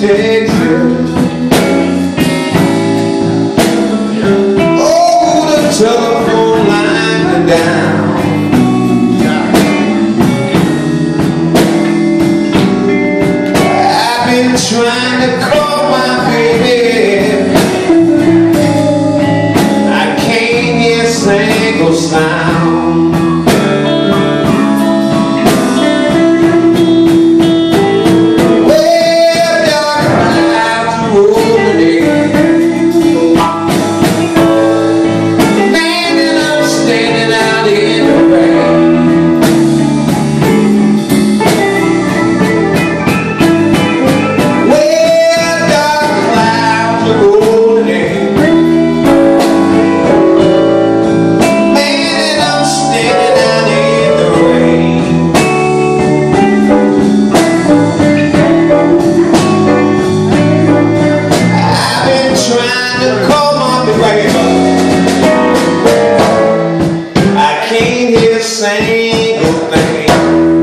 Take you single thing.